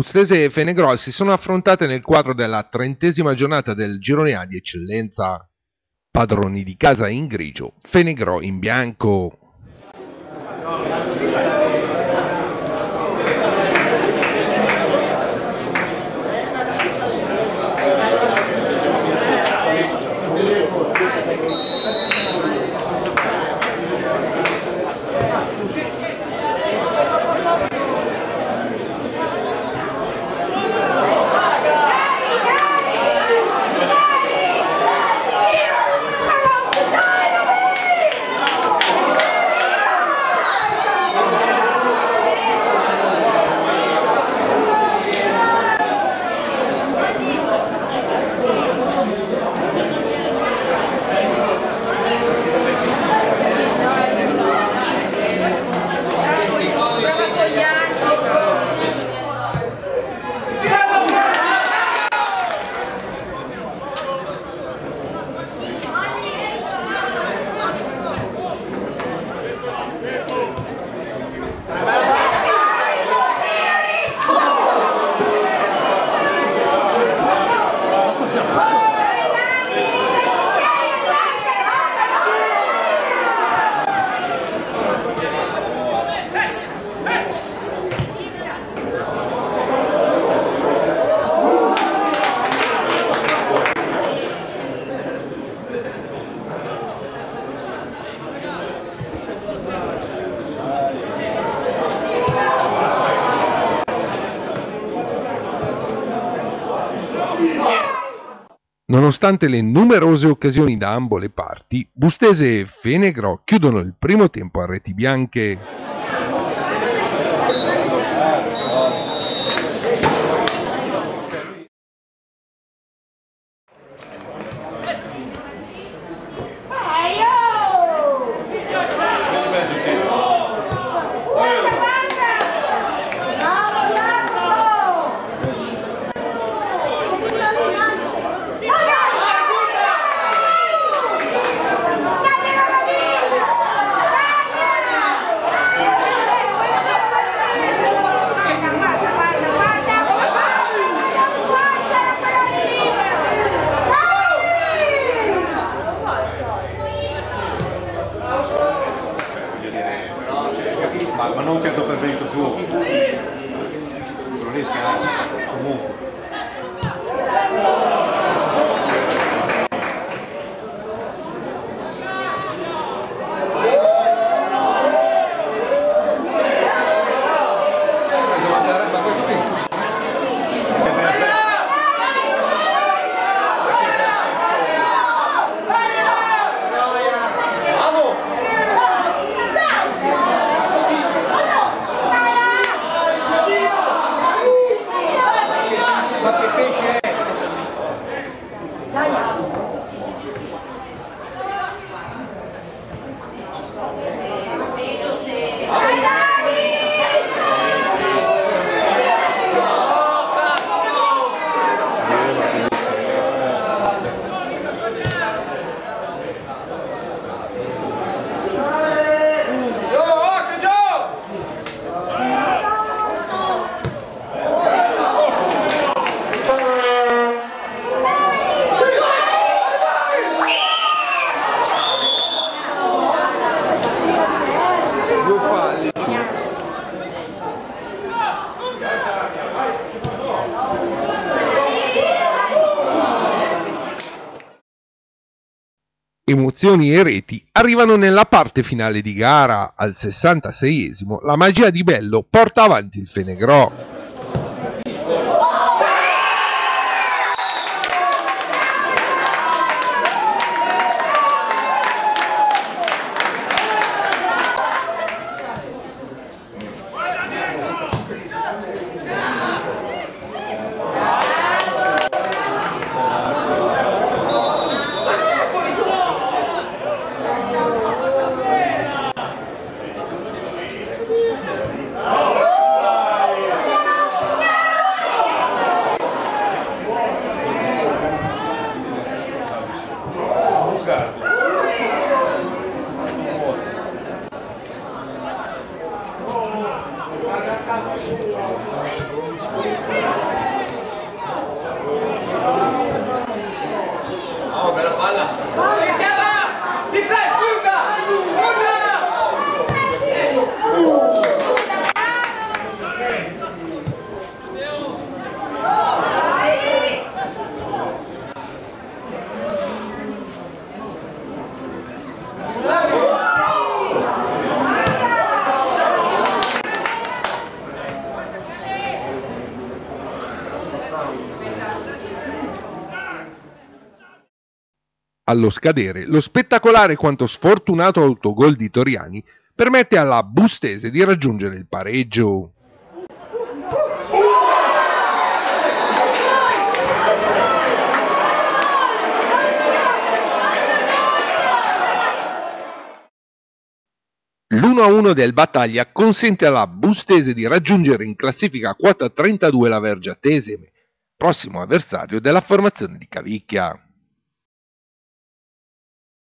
Bustese e Fenegrò si sono affrontate nel quadro della trentesima giornata del Girone A di eccellenza. Padroni di casa in grigio, Fenegrò in bianco. Nonostante le numerose occasioni da ambo le parti, Bustese e Fenegro chiudono il primo tempo a reti bianche. Emozioni e reti arrivano nella parte finale di gara. Al 66esimo la magia di Bello porta avanti il Fenegrò. Roberto, vai lá. Esquerda! De frente, Hilda! Hilda! Thank you. Allo scadere, lo spettacolare quanto sfortunato autogol di Toriani permette alla Bustese di raggiungere il pareggio. L'1-1 del Battaglia consente alla Bustese di raggiungere in classifica quota 32 la Vergiatesime, prossimo avversario della formazione di Cavicchia.